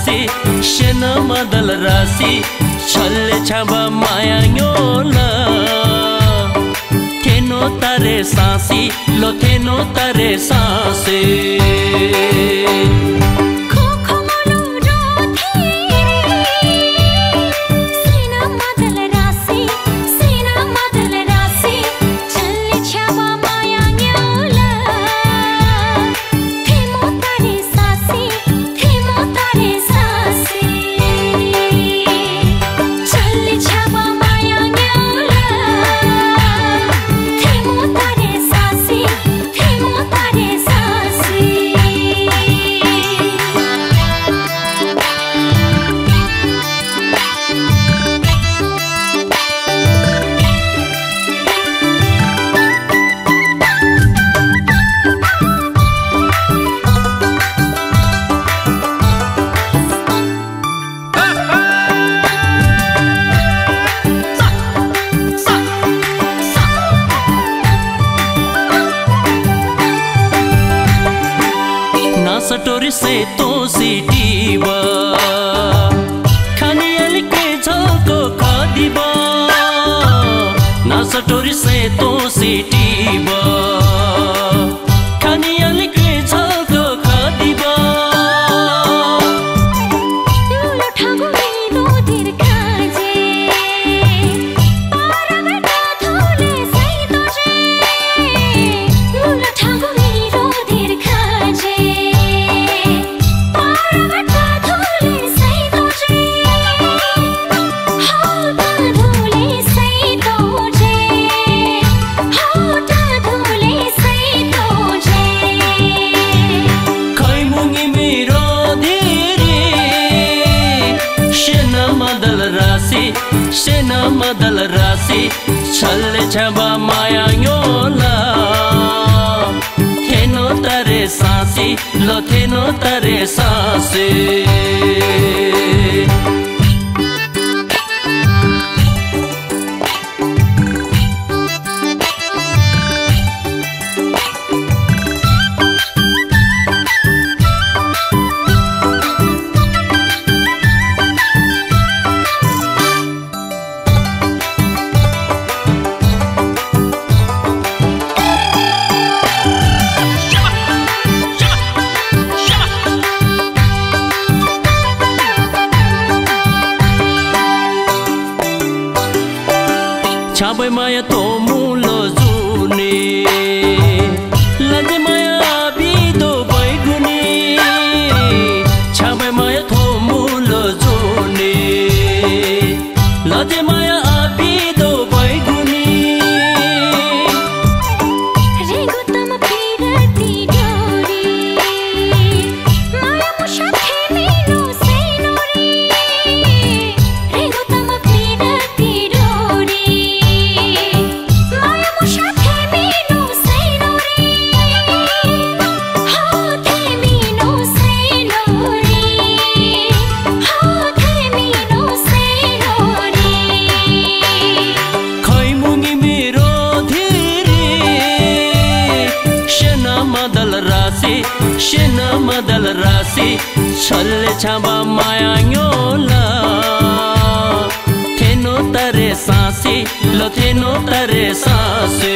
राशि सेन मदल राशि छल्ले छाबा माया न्योला थेनो तारे सासी लो थेनो तारे सासे सटोरी से तो सिटिबा खाने अलिके झल्को से तो सिटिबा सेना मदल राशि छल्ले छबा माया योला। थेनो तरे सासी लो थेनो तरे सासे। छाबै माया तो मुलो जुने सेन मदल राशि छल्ले छाबा माया योला थेनो तरे सासी लो थेनो तरे सासे